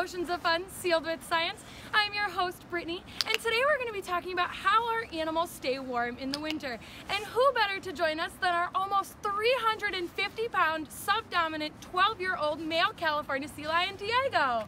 Oceans of Fun Sealed with Science. I'm your host, Brittany, and today we're going to be talking about how our animals stay warm in the winter. And who better to join us than our almost 350 pound, subdominant 12 year old male California sea lion, Diego.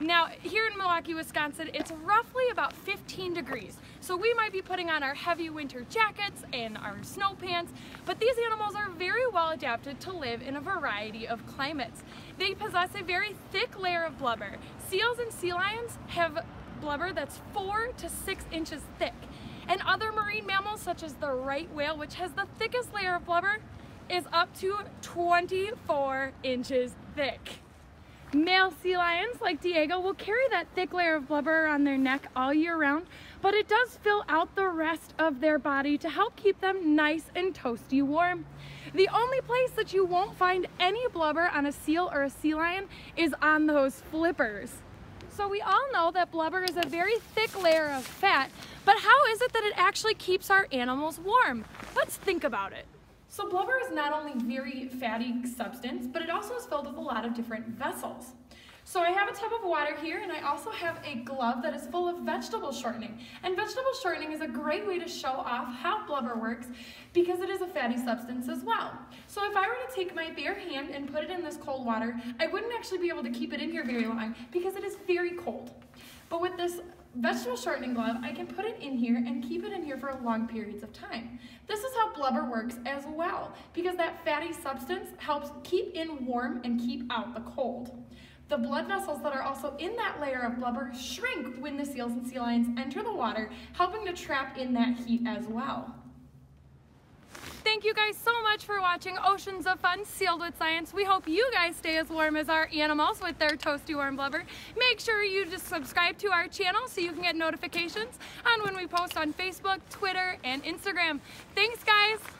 Now, here in Milwaukee, Wisconsin, it's roughly about 15 degrees. So we might be putting on our heavy winter jackets and our snow pants, but these animals are very well adapted to live in a variety of climates. They possess a very thick layer of blubber. Seals and sea lions have blubber that's four to six inches thick. And other marine mammals, such as the right whale, which has the thickest layer of blubber, is up to 24 inches thick. Male sea lions, like Diego, will carry that thick layer of blubber on their neck all year round, but it does fill out the rest of their body to help keep them nice and toasty warm. The only place that you won't find any blubber on a seal or a sea lion is on those flippers. So we all know that blubber is a very thick layer of fat, but how is it that it actually keeps our animals warm? Let's think about it. So blubber is not only very fatty substance, but it also is filled with a lot of different vessels. So I have a tub of water here and I also have a glove that is full of vegetable shortening. And vegetable shortening is a great way to show off how blubber works because it is a fatty substance as well. So if I were to take my bare hand and put it in this cold water, I wouldn't actually be able to keep it in here very long because it is very cold. But with this vegetable shortening glove, I can put it in here and keep it in here for long periods of time. This is how blubber works as well, because that fatty substance helps keep in warm and keep out the cold. The blood vessels that are also in that layer of blubber shrink when the seals and sea lions enter the water, helping to trap in that heat as well. Thank you guys so much for watching Oceans of Fun Sealed with Science. We hope you guys stay as warm as our animals with their toasty warm blubber. Make sure you just subscribe to our channel so you can get notifications on when we post on Facebook, Twitter, and Instagram. Thanks guys!